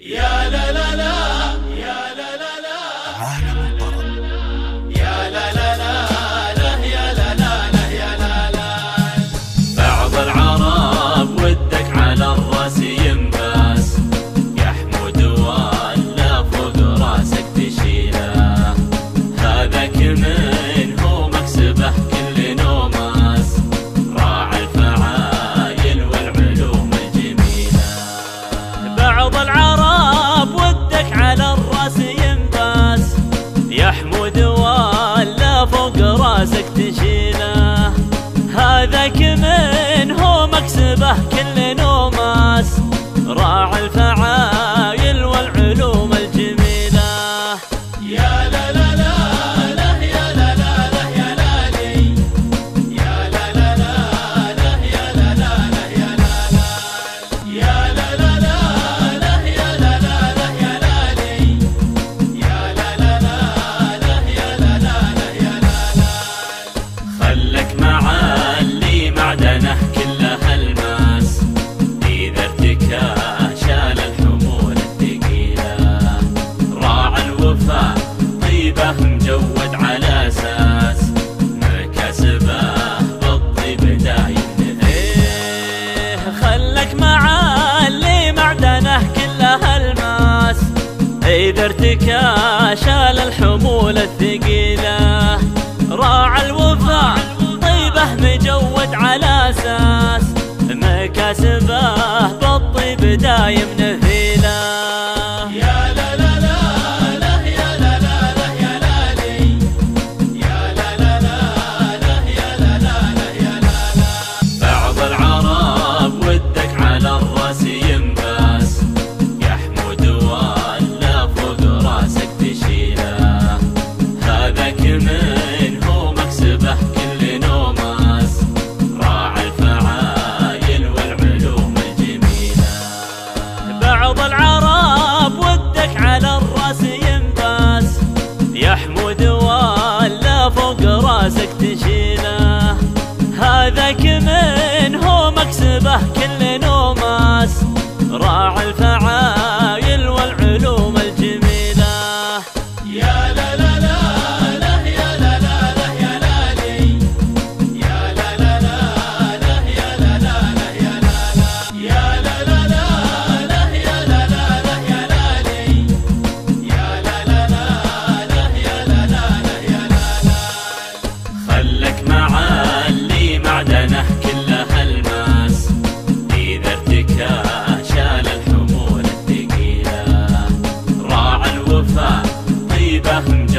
يا لا لا لا ذاك هو مكسبه كل نوماس راعي الفعايل والعلوم الجميلة يا لا لا لا لا يا لا لا لا يا لالي يا لا لا لا لا يا لا لا لا يا لالي يا لا لا معاك حيدرتك شال الحمول الثقيلة. راعى الوفا طيبه مجود على أساس. مكاسبه بالطيب دايم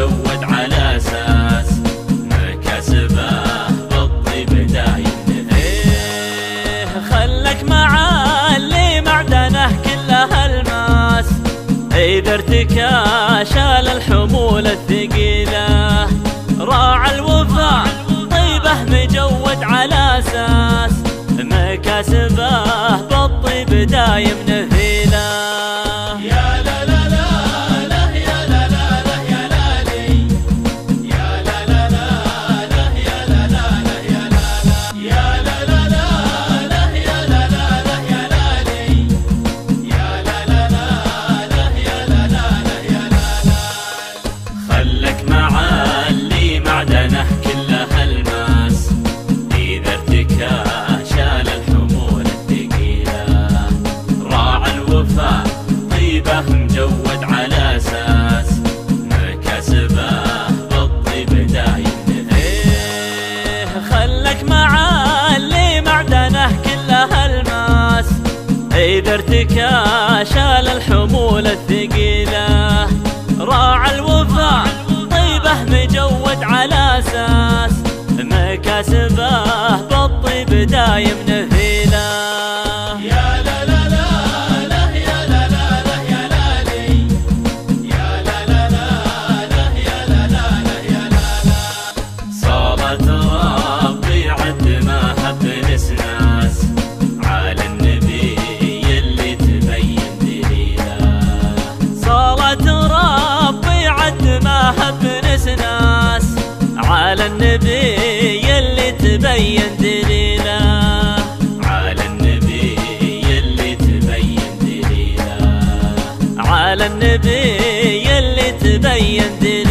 متشود على أساس مكاسبه بالطيب دايم إيه خلك مع اللي معدنه كلها الماس اذا ارتكى شال الحمول الثقيلة. راعى الوفاء طيبه مجود على أساس مكاسبه بالطيب دايم نهي قدرتك شال الحمول الثقيلة. راعى الوفاء طيبه مجود على أساس. مكاسبه بالطيب دايم نهيله على النبي يلي تبين دليلا على النبي يلي تبين دليلا على النبي يلي تبين دليلا